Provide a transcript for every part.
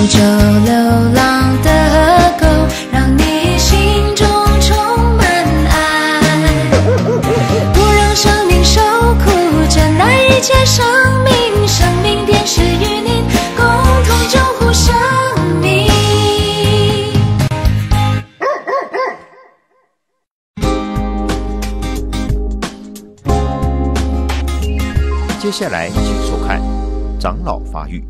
不走流浪的河沟，让你心中充满爱。不让生命受苦，珍爱一切生命，生命便是与你共同救护生命。接下来请收看《长老发育》。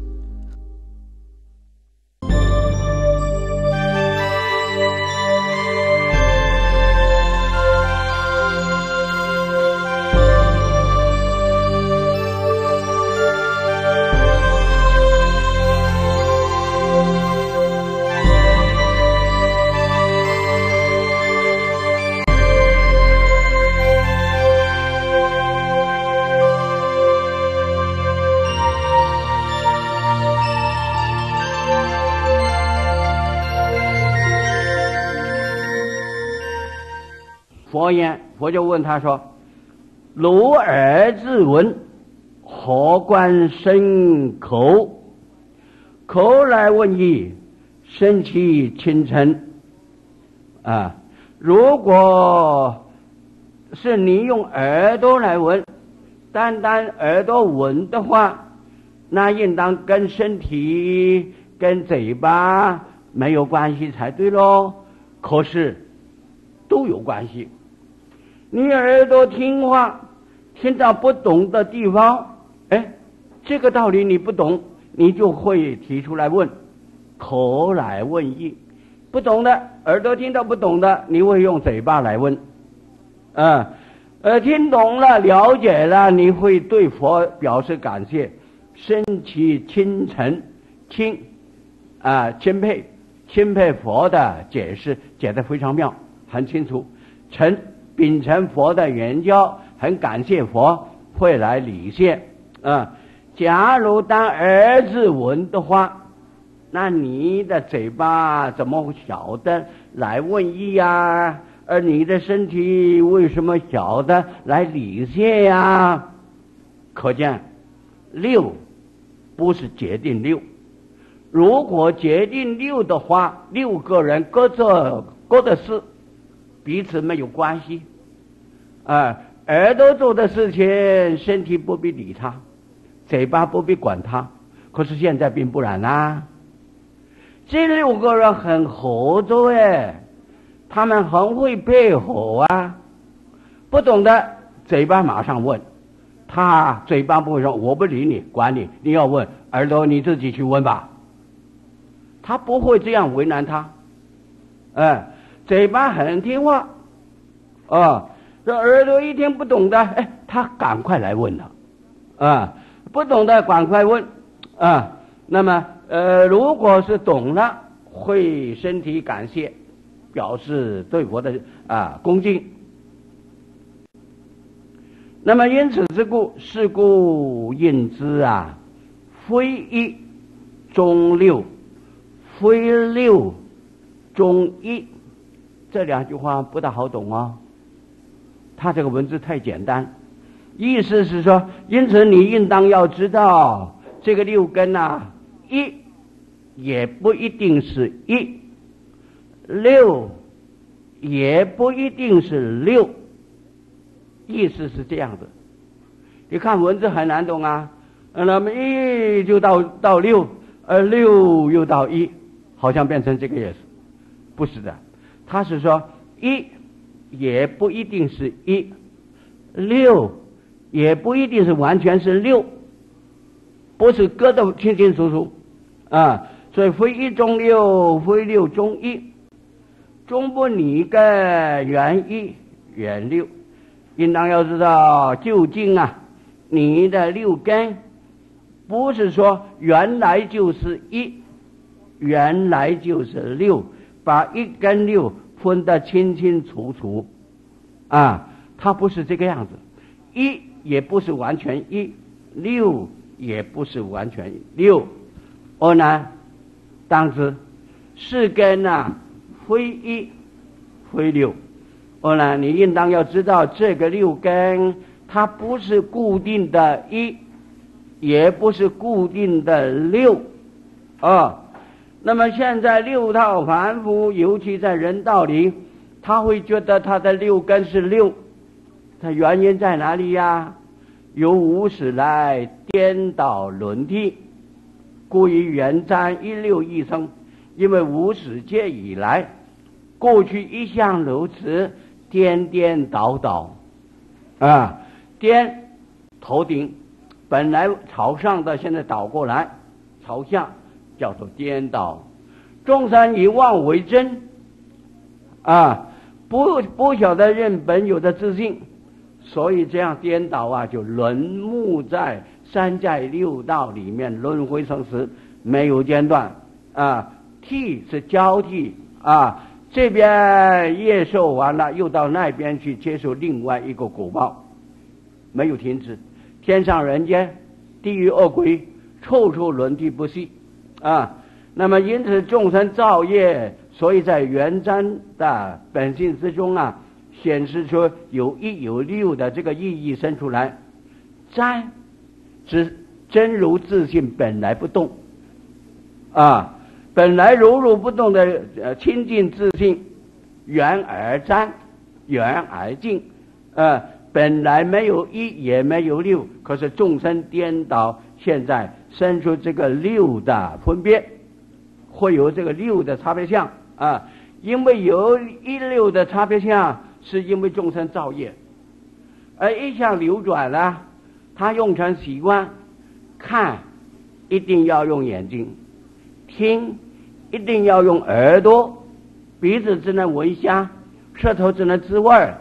佛言，佛就问他说：“如耳自闻，何关身口？口来问意，身其清晨。”啊，如果是你用耳朵来闻，单单耳朵闻的话，那应当跟身体、跟嘴巴没有关系才对喽。可是都有关系。你耳朵听话，听到不懂的地方，哎，这个道理你不懂，你就会提出来问，口来问意，不懂的耳朵听到不懂的，你会用嘴巴来问，啊，呃，听懂了了解了，你会对佛表示感谢，升起钦诚钦，啊钦佩钦佩佛的解释解得非常妙，很清楚，诚。秉承佛的原教，很感谢佛会来理现啊。假如当儿子闻的话，那你的嘴巴怎么晓得来问意呀？而你的身体为什么晓得来理现呀？可见六不是决定六。如果决定六的话，六个人各做各的事，彼此没有关系。啊，耳朵做的事情，身体不必理他，嘴巴不必管他。可是现在并不然啦。这六个人很合作哎，他们很会配合啊。不懂的嘴巴马上问，他嘴巴不会说我不理你，管你。你要问耳朵你自己去问吧。他不会这样为难他，哎，嘴巴很听话，啊。这耳朵一听不懂的，哎，他赶快来问了，啊，不懂的赶快问，啊，那么呃，如果是懂了，会身体感谢，表示对佛的啊恭敬。那么因此之故，是故应知啊，非一中六，非六中一，这两句话不大好懂哦。他这个文字太简单，意思是说，因此你应当要知道，这个六根啊，一也不一定是一，六也不一定是六，意思是这样的。你看文字很难懂啊，那么一就到到六，而六又到一，好像变成这个意思，不是的，他是说一。也不一定是一六，也不一定是完全是六，不是割得清清楚楚啊。所以非一中六，非六中一，中不离个原一原六，应当要知道究竟啊，你的六根不是说原来就是一，原来就是六，把一跟六。分得清清楚楚，啊，它不是这个样子，一也不是完全一，六也不是完全六，二呢，当知四根呐，非一非六，二呢，你应当要知道这个六根，它不是固定的一，也不是固定的六，啊，那么现在六道凡夫，尤其在人道里，他会觉得他的六根是六，他原因在哪里呀？由无始来颠倒轮替，故于元瞻一六一生，因为无始界以来，过去一向如此颠颠倒倒，啊，颠头顶本来朝上的，现在倒过来朝下。叫做颠倒，众生以妄为真，啊，不不晓得认本有的自信，所以这样颠倒啊，就沦没在三界六道里面轮回生死，没有间断啊。替是交替啊，这边业受完了，又到那边去接受另外一个果报，没有停止。天上人间，地狱恶鬼，处处轮替不息。啊，那么因此众生造业，所以在元瞻的本性之中啊，显示出有一有六的这个意义生出来。瞻，是真如自性本来不动，啊，本来如如不动的呃清净自性，圆而瞻，圆而静，呃，本来没有一也没有六，可是众生颠倒。现在生出这个六的分别，会有这个六的差别相啊，因为有一六的差别相，是因为众生造业，而一向流转呢，他用成习惯，看一定要用眼睛，听一定要用耳朵，鼻子只能闻香，舌头只能知味儿，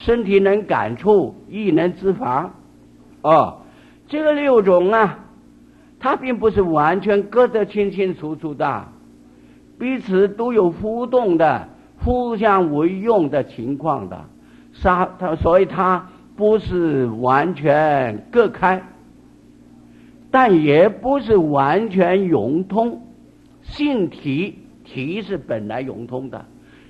身体能感触，意能知法，哦。这个六种啊，它并不是完全隔得清清楚楚的，彼此都有互动的、互相为用的情况的，它它所以它不是完全隔开，但也不是完全融通。性体体是本来融通的，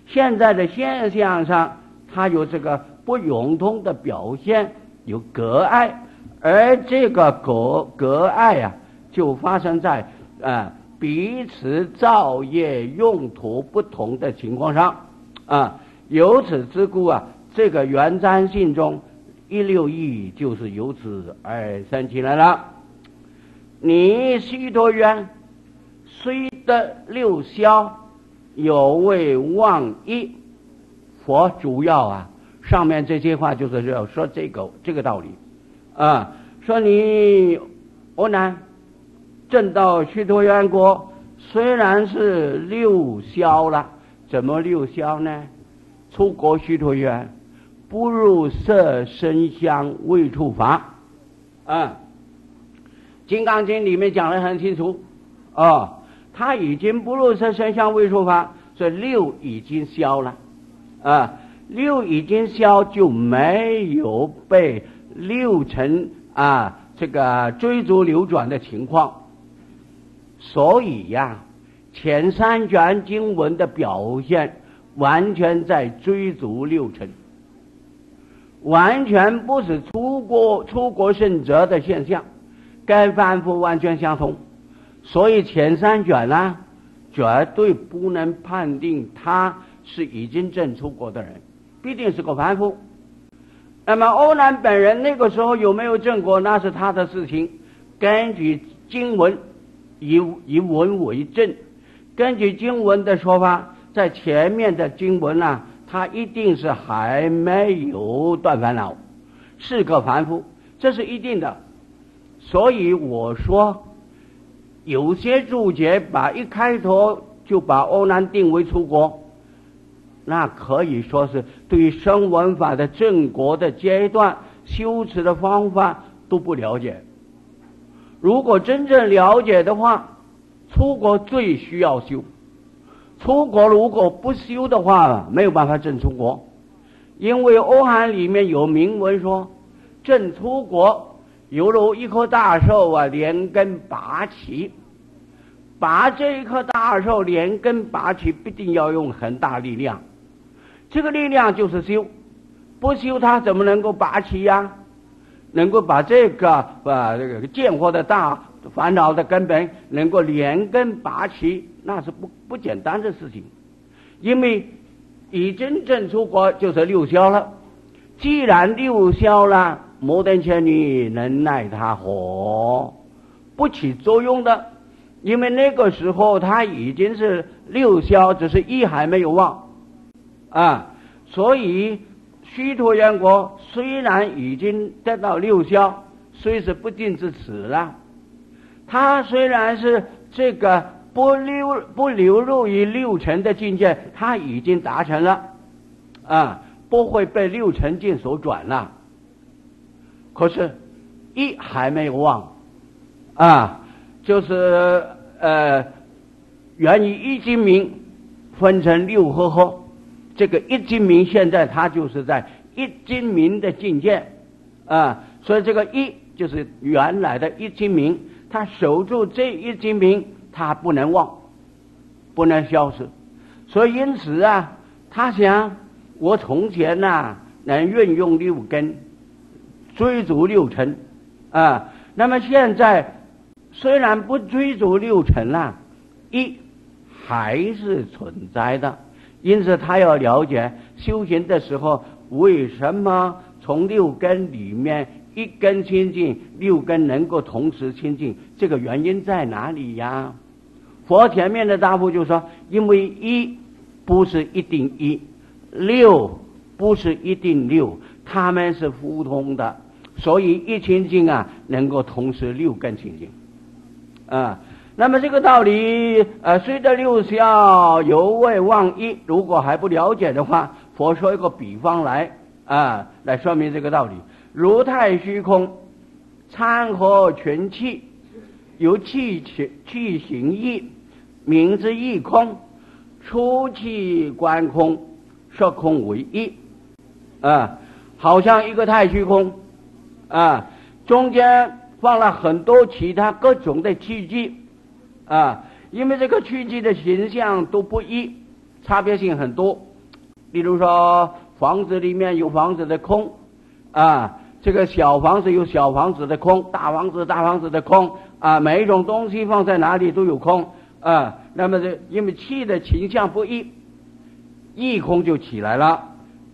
现在的现象上，它有这个不融通的表现，有隔碍。而这个隔隔碍啊，就发生在啊彼此造业用途不同的情况上啊。由此之故啊，这个原占性中一六一就是由此而生起来了。你须陀缘虽得六消，有为忘一。佛主要啊，上面这些话就是要说这个这个道理。啊，说你我呢，正到须陀洹国，虽然是六消了，怎么六消呢？出国须陀洹，不入色声香味触法。啊，《金刚经》里面讲的很清楚，哦，他已经不入色声香味触法，这六已经消了，啊，六已经消就没有被。六尘啊，这个追逐流转的情况，所以呀，前三卷经文的表现完全在追逐六尘，完全不是出国出国圣者的现象，跟凡夫完全相同，所以前三卷呢，绝对不能判定他是已经证出国的人，必定是个凡夫。那么欧南本人那个时候有没有证果，那是他的事情。根据经文，以以文为证。根据经文的说法，在前面的经文呢，他一定是还没有断烦恼，是个凡夫，这是一定的。所以我说，有些注解把一开头就把欧南定为出国。那可以说是对声闻法的正果的阶段修持的方法都不了解。如果真正了解的话，出国最需要修。出国如果不修的话，没有办法证出国。因为《欧韩》里面有明文说，证出国犹如一棵大树啊，连根拔起。拔这一棵大树连根拔起，必定要用很大力量。这个力量就是修，不修它怎么能够拔起呀？能够把这个把这个见惑的大烦恼的根本能够连根拔起，那是不不简单的事情，因为已经证出国就是六消了。既然六消了，摩登仙女能奈他何？不起作用的，因为那个时候他已经是六消，只是一还没有忘啊。所以须陀洹国虽然已经得到六消，虽是不进之此了，他虽然是这个不流不流入于六尘的境界，他已经达成了啊。不会被六尘境所转了，可是，一还没有忘，啊，就是呃，源于一精明分成六合合，这个一精明现在它就是在一精明的境界，啊，所以这个一就是原来的一精明，他守住这一精明，他不能忘，不能消失，所以因此啊，他想。我从前呐，能运用六根，追逐六尘，啊，那么现在虽然不追逐六尘了，一还是存在的。因此，他要了解修行的时候，为什么从六根里面一根清净，六根能够同时清净？这个原因在哪里呀？佛前面的答复就说：因为一不是一定一。六不是一定六，他们是互通的，所以一清净啊，能够同时六根清净啊。那么这个道理，呃，随着六消犹未忘一。如果还不了解的话，佛说一个比方来啊，来说明这个道理。如太虚空，参合全气，由气气气行意，名之一空，出气观空。说空为一，啊，好像一个太虚空，啊，中间放了很多其他各种的器具，啊，因为这个器具的形象都不一，差别性很多。比如说，房子里面有房子的空，啊，这个小房子有小房子的空，大房子大房子的空，啊，每一种东西放在哪里都有空，啊，那么这因为气的形象不一。异空就起来了，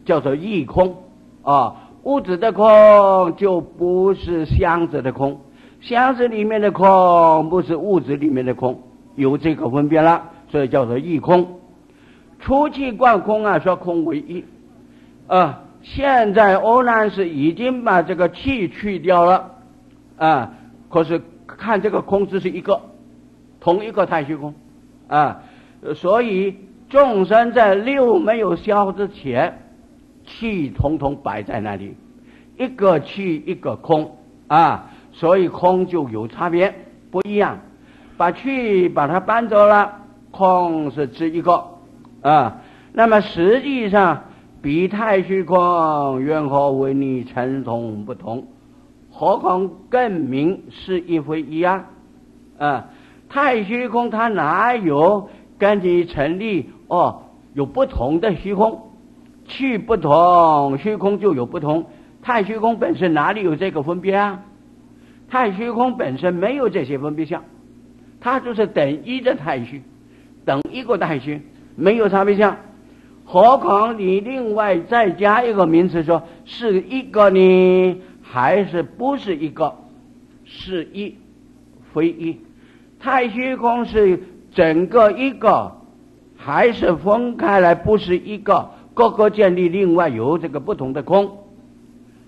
叫做异空啊。物质的空就不是箱子的空，箱子里面的空不是物质里面的空，有这个分别了，所以叫做一空。出气贯空啊，说空为一啊。现在欧南是已经把这个气去掉了啊，可是看这个空只是一个同一个太虚空啊，所以。众生在六没有消之前，气统统摆在那里，一个气一个空啊，所以空就有差别不一样。把气把它搬走了，空是指一个啊。那么实际上，比太虚空缘何为你成同不同？何况更明是一回一样啊？太虚空它哪有跟你成立？哦，有不同的虚空，气不同，虚空就有不同。太虚空本身哪里有这个分别啊？太虚空本身没有这些分别相，它就是等一的太虚，等一个太虚，没有差别相。何况你另外再加一个名词，说是一个呢，还是不是一个？是一，非一。太虚空是整个一个。还是分开来，不是一个各个建立，另外有这个不同的空。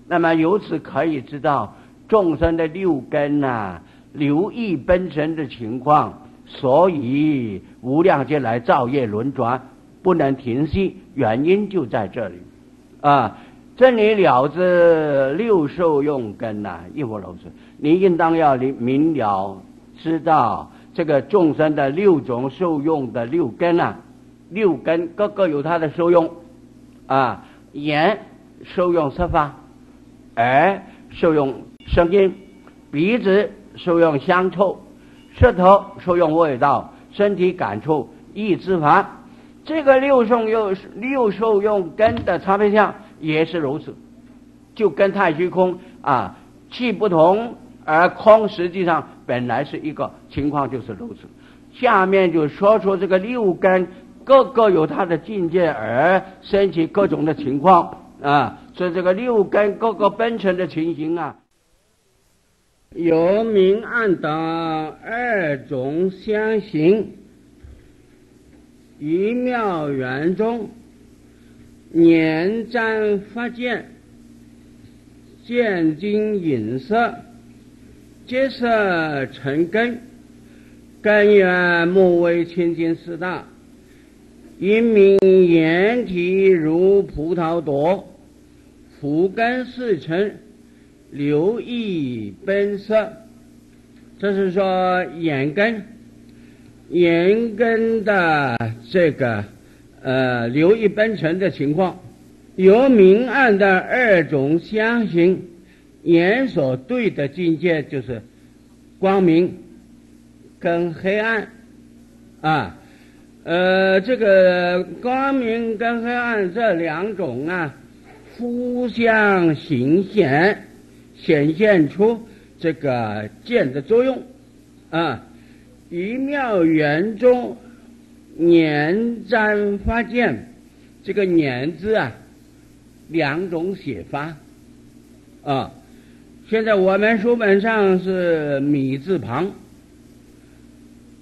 那么由此可以知道众生的六根呐，流意奔神的情况，所以无量劫来造业轮转不能停息，原因就在这里啊！真理了知六受用根呐，一佛如是，你应当要明明了知道这个众生的六种受用的六根呐。六根各个有它的受用，啊，眼受用色法，耳受用声音，鼻子受用香臭，舌头受用味道，身体感触意之法。这个六受用六受用根的差别相也是如此，就跟太虚空啊气不同，而空实际上本来是一个情况，就是如此。下面就说出这个六根各个有它的境界而升起各种的情况啊，所以这个六根各个本成的情形啊，有明暗等二种相形，一妙圆中，年瞻发见，见精隐色，皆色成根。根源木为清净四大，因名眼体如葡萄朵，福根四成，留意本色。这是说眼根，眼根的这个呃留意本成的情况，由明暗的二种相形，眼所对的境界就是光明。跟黑暗，啊，呃，这个光明跟黑暗这两种啊，互相形现，显现出这个剑的作用，啊，一妙圆中，年沾发剑，这个年字啊，两种写法，啊，现在我们书本上是米字旁。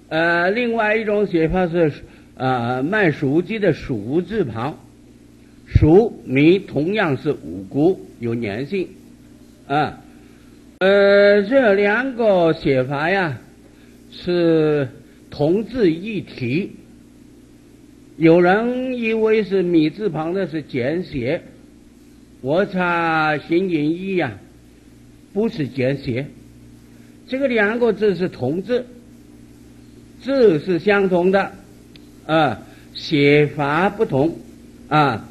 呃，另外一种写法是，呃，卖熟鸡的“熟”字旁，熟米同样是五谷，有粘性，啊，呃，这两个写法呀是同字一体。有人以为是米字旁的是简写，我查新引义呀，不是简写，这个两个字是同字。字是相同的，啊，写法不同，啊，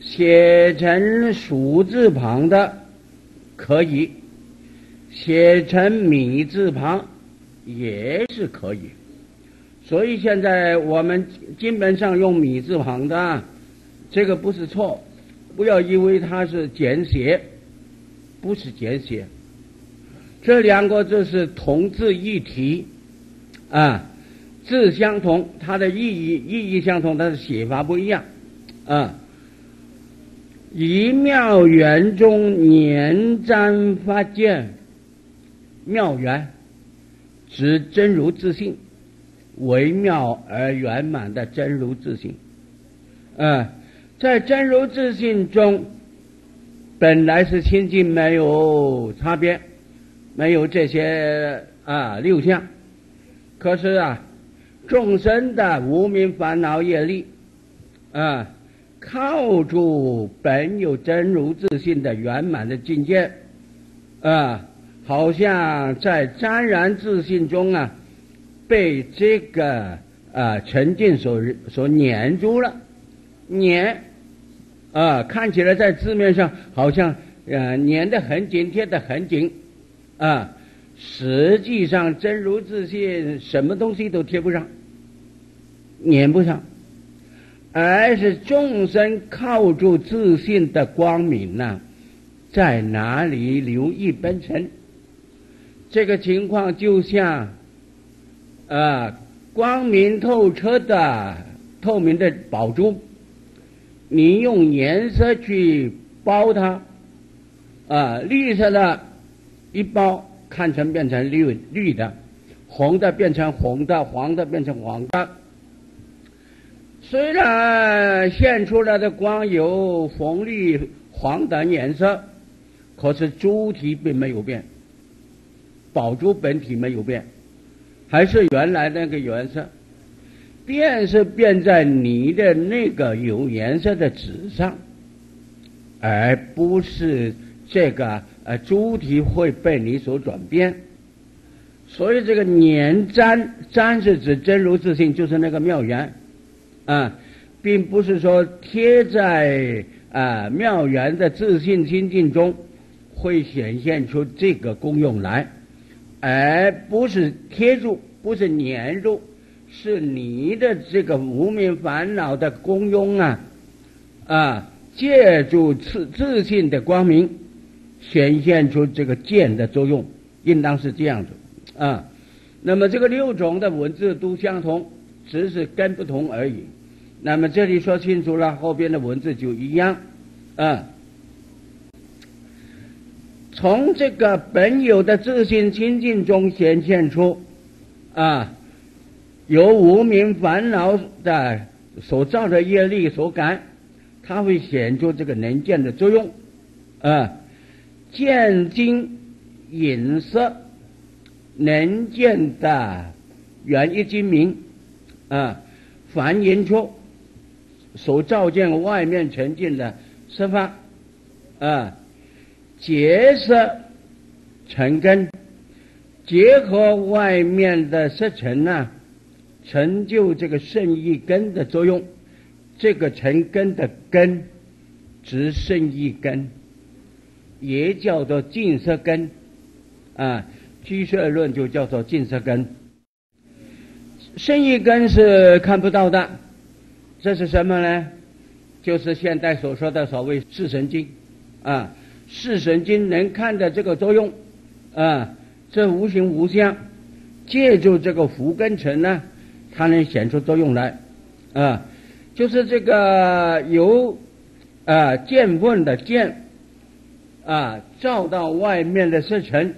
写成蜀字旁的可以，写成米字旁也是可以，所以现在我们基本上用米字旁的，这个不是错，不要以为它是简写，不是简写，这两个字是同字一体，啊。字相同，它的意义意义相同，但是写法不一样，啊。一妙缘中年瞻发见，妙圆指真如自性，微妙而圆满的真如自性，啊，在真如自性中，本来是清净，没有差别，没有这些啊六相，可是啊。众生的无名烦恼业力，啊，靠住本有真如自信的圆满的境界，啊，好像在沾染自信中啊，被这个啊沉浸所所黏住了，黏，啊，看起来在字面上好像呃粘得很紧，贴得很紧，啊。实际上，真如自信，什么东西都贴不上，粘不上，而是众生靠住自信的光明呢，在哪里留意本尘？这个情况就像啊，光明透彻的透明的宝珠，你用颜色去包它，啊，绿色的一包。看成变成绿绿的，红的变成红的，黄的变成黄的。虽然现出来的光有红、绿、黄等颜色，可是主体并没有变，宝珠本体没有变，还是原来那个颜色，变是变在你的那个有颜色的纸上，而不是这个。呃，主体会被你所转变，所以这个粘粘粘是指真如自性，就是那个妙缘啊，并不是说贴在啊妙缘的自信清净中会显现出这个功用来，而不是贴住，不是粘住，是你的这个无名烦恼的功用啊啊，借助自自信的光明。显现出这个剑的作用，应当是这样子啊。那么这个六种的文字都相同，只是根不同而已。那么这里说清楚了，后边的文字就一样，啊。从这个本有的自信清净中显现出，啊，由无名烦恼的所造的业力所感，它会显出这个能见的作用，啊，见精隐色，能见的原一精明，啊，反映出所照见外面沉静的色法，啊。结色成根，结合外面的色尘呢，成就这个圣意根的作用。这个成根的根，指圣意根，也叫做净色根。啊，居舍论就叫做净色根。圣意根是看不到的，这是什么呢？就是现在所说的所谓视神经，啊。视神经能看的这个作用，啊，这无形无相，借助这个福根尘呢，它能显出作用来，啊，就是这个由啊见问的见，啊照到外面的色尘，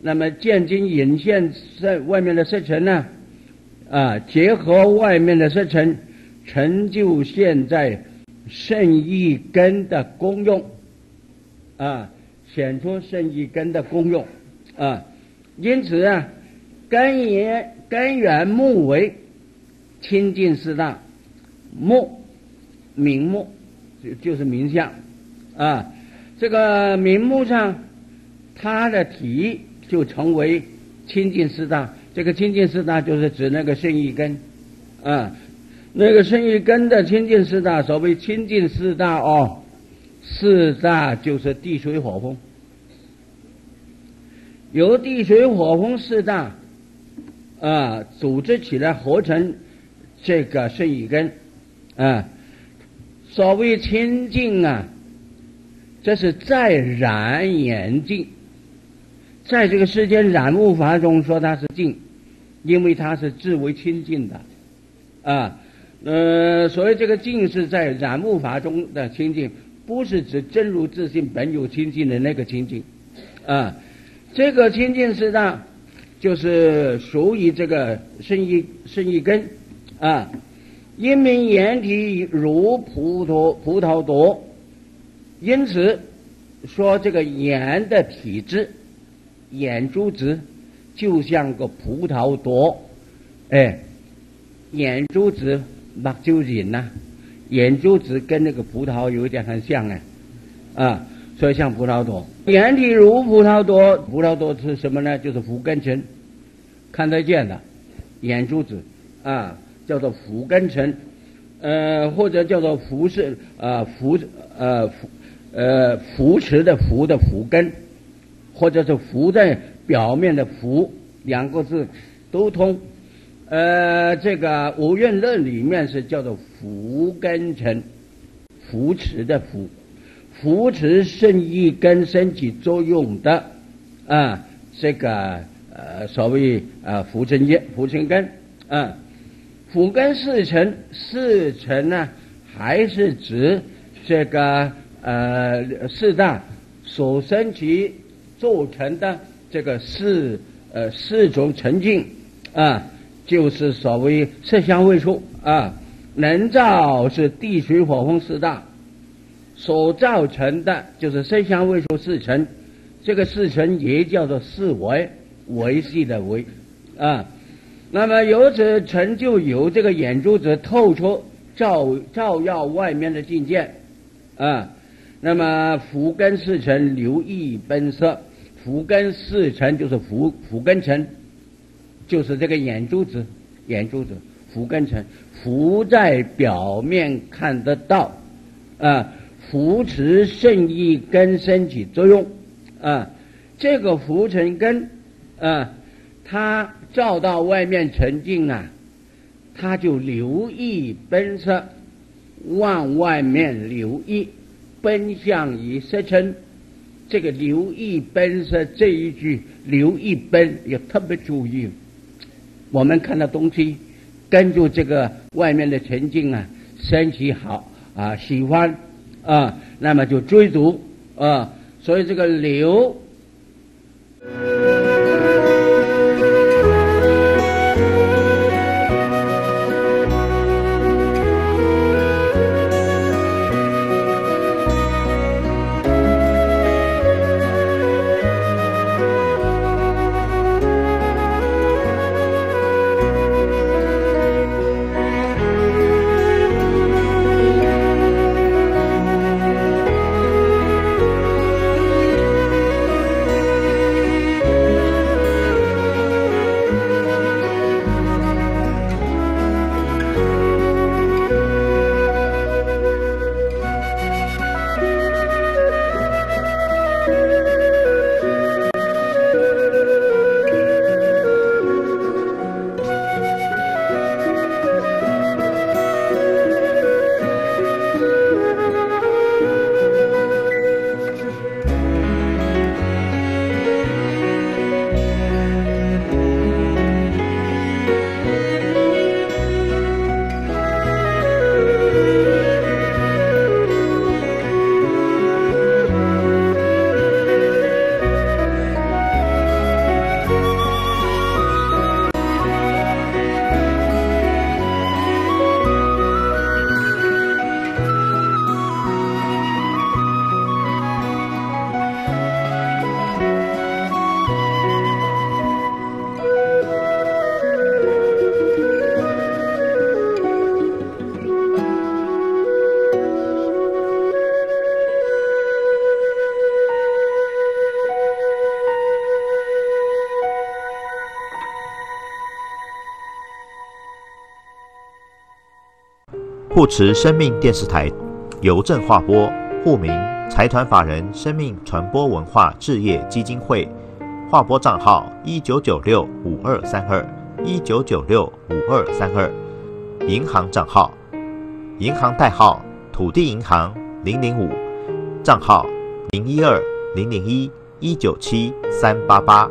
那么见经引现在外面的色尘呢，啊结合外面的色尘，成就现在圣意根的功用。啊，显出圣意根的功用啊，因此啊，根源根源目为清净四大目明目，就就是明相啊。这个明目上，它的体就成为清净四大。这个清净四大就是指那个圣意根啊，那个圣意根的清净四大，所谓清净四大哦。四大就是地水火风，由地水火风四大啊组织起来合成这个圣意根啊。所谓清净啊，这是在染眼净，在这个世间染物法中说它是净，因为它是至为清净的啊。呃，所以这个净是在染物法中的清净。不是指真如自信本有清净的那个清净，啊，这个清净是呢，就是属于这个生意生意根，啊，因明眼体如葡萄葡萄多，因此说这个眼的体质，眼珠子就像个葡萄朵，哎，眼珠子目就人呐。眼珠子跟那个葡萄有一点很像哎，啊，所以像葡萄朵。眼体如葡萄朵，葡萄朵是什么呢？就是福根尘，看得见的眼珠子啊，叫做福根尘，呃，或者叫做福是啊福呃福呃扶持的扶的福根，或者是浮在表面的浮，两个字都通。呃，这个五蕴论里面是叫做扶根尘，扶持的扶，扶持圣意根升起作用的啊，这个呃所谓啊扶正业、扶正根啊，辅根四尘，四尘呢还是指这个呃四大所升起做成的这个四呃四种沉静啊。就是所谓色香味触啊，能造是地水火风四大所造成的，就是色香味触四尘。这个四尘也叫做四维维系的维啊。那么由此成就由这个眼珠子透出照照耀外面的境界啊。那么福根四尘留意奔色，福根四尘就是福福根尘。就是这个眼珠子，眼珠子浮根尘，浮在表面看得到，啊，扶持圣意根升起作用，啊，这个浮尘根，啊，它照到外面沉静啊，它就留意奔色，往外面留意，奔向于色尘，这个刘一奔是这一句，刘一奔也特别注意。我们看到东西，根据这个外面的情境啊，身体好啊，喜欢啊，那么就追逐啊，所以这个刘。护持生命电视台邮政划拨户名财团法人生命传播文化置业基金会，划拨账号一九九六五二三二一九九六五二三二，银行账号银行代号土地银行零零五，账号零一二零零一一九七三八八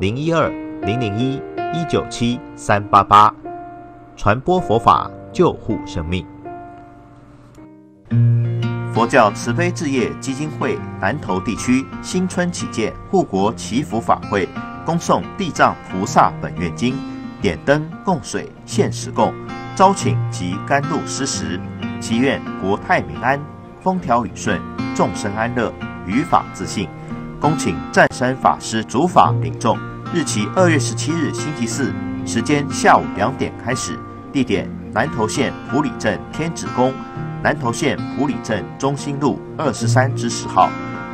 零一二零零一一九七三八八，传播佛法救护生命。佛教慈悲置业基金会南投地区新春起见护国祈福法会，恭送地藏菩萨本愿经，点灯供水现时供，招请及甘露施食，祈愿国泰民安，风调雨顺，众生安乐，于法自信。恭请湛山法师主法领众，日期二月十七日星期四，时间下午两点开始，地点南投县埔里镇天子宫。南投县埔里镇中心路二十三之十号，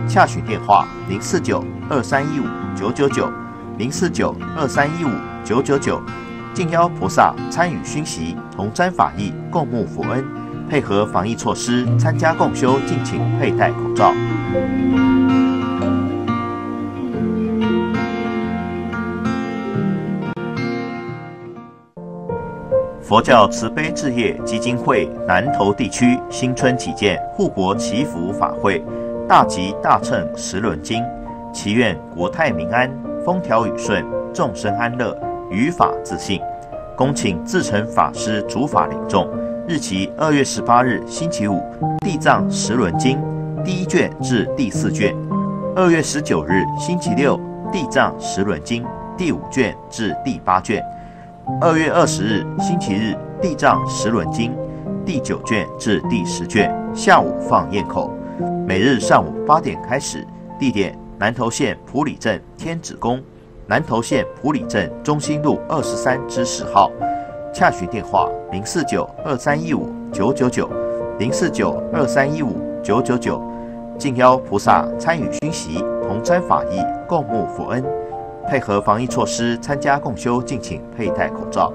洽询电话零四九二三一五九九九零四九二三一五九九九，敬邀菩萨参与熏习，同沾法益，共沐佛恩，配合防疫措施参加共修，敬请佩戴口罩。佛教慈悲置业基金会南投地区新春起见护国祈福法会，大吉大乘十轮经，祈愿国泰民安，风调雨顺，众生安乐，于法自信。恭请自成法师主法领众，日期二月十八日星期五，地藏十轮经第一卷至第四卷；二月十九日星期六，地藏十轮经第五卷至第八卷。二月二十日星期日，《地藏十轮经》第九卷至第十卷，下午放焰口。每日上午八点开始，地点南投县埔里镇天子宫，南投县埔里镇中心路二十三之十号。洽询电话：零四九二三一五九九九，零四九二三一五九九九。敬邀菩萨参与熏习，同沾法益，共沐佛恩。配合防疫措施参加共修，敬请佩戴口罩。